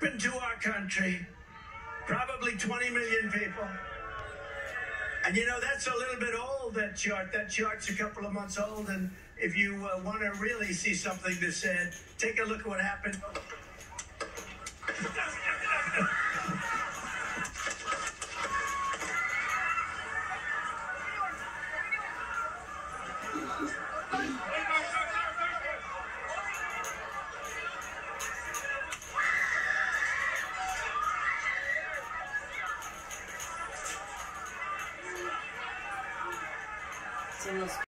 happened to our country? Probably 20 million people. And you know, that's a little bit old, that chart. That chart's a couple of months old. And if you uh, want to really see something that's said, take a look at what happened. Son los